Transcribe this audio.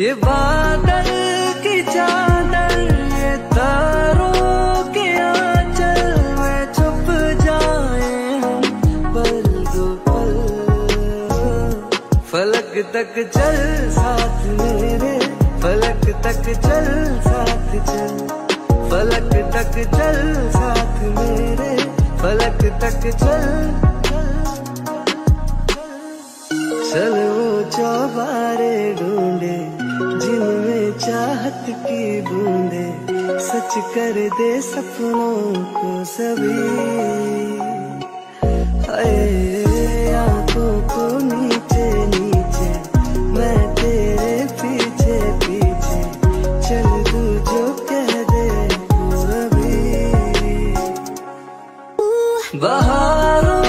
ये बादल की चादर, ये तारों के आंचल में छुप जाए पल दो पल। फलक तक चल, साथ मेरे, फलक तक चल, साथ चल। फलक तक चल, साथ मेरे, फलक तक चल। चल वो जिनमें चाहत की बूंदे, सच कर दे सपनों को सभी। हाय, आँखों को नीचे नीचे, मैं तेरे पीछे पीछे, चल दू जो कह दे अभी बहारों